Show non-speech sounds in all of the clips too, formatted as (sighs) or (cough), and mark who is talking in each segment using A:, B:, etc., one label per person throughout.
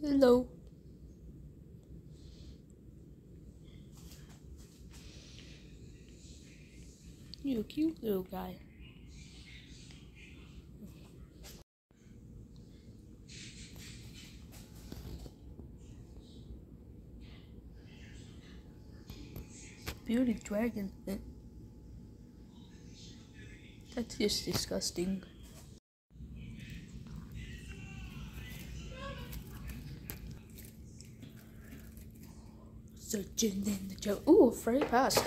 A: Hello. You cute little guy. Bearded dragon. That's just disgusting. Searching in the jungle. Ooh, Freddy passed.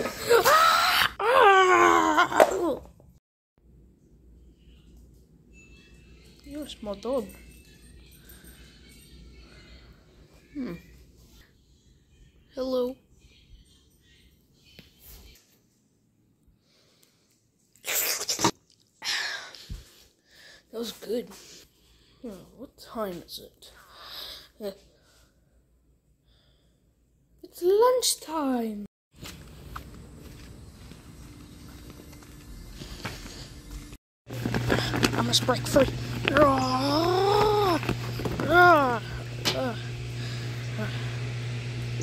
A: You're a small dog. Hmm. Hello. That was good. Oh, what time is it? It's lunchtime. I must break free.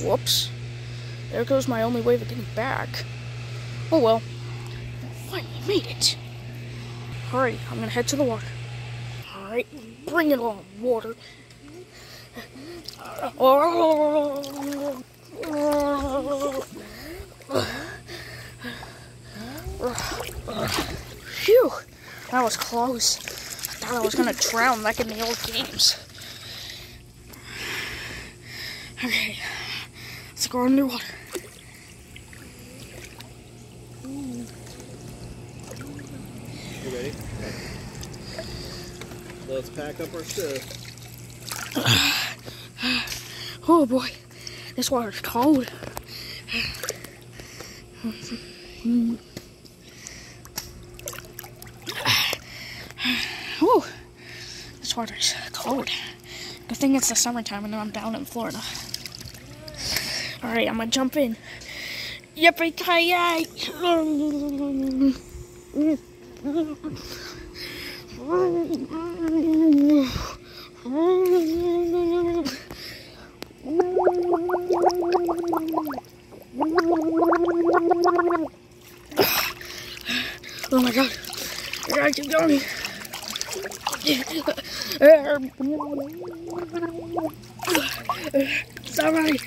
A: Whoops. There goes my only way of getting back. Oh well. Finally made it. Alright, I'm gonna head to the water. Alright, bring it on, water. Ah. Phew, that was close. I thought I was gonna drown like in the old games. Okay, let's go underwater.
B: You ready? Let's pack up our stuff. (sighs)
A: Oh boy, this water's cold. Oh, this water's cold. Good thing it's the summertime and I'm down in Florida. All right, I'm gonna jump in. Yippee ki Oh my god. I gotta keep going. Somebody.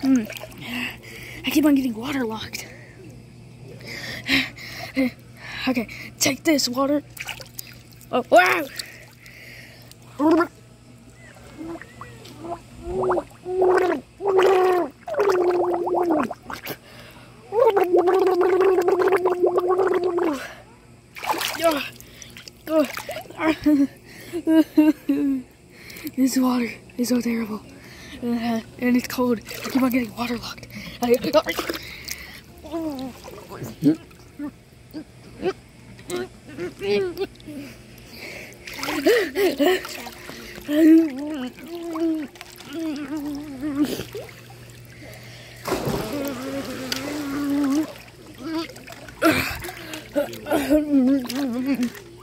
A: Hmm. I keep on getting waterlogged. Okay, take this water. Oh, wow! (laughs) this water is so terrible. Uh, and it's cold. I keep on getting waterlogged. I,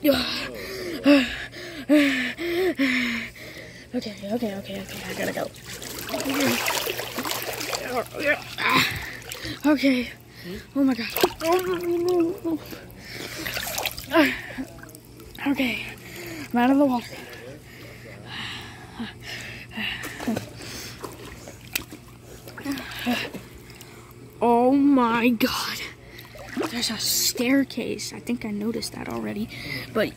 A: (laughs) Okay, okay, okay, okay, I gotta go. Okay. Oh my god. Okay. I'm out of the water. Oh my god. There's a staircase. I think I noticed that already. But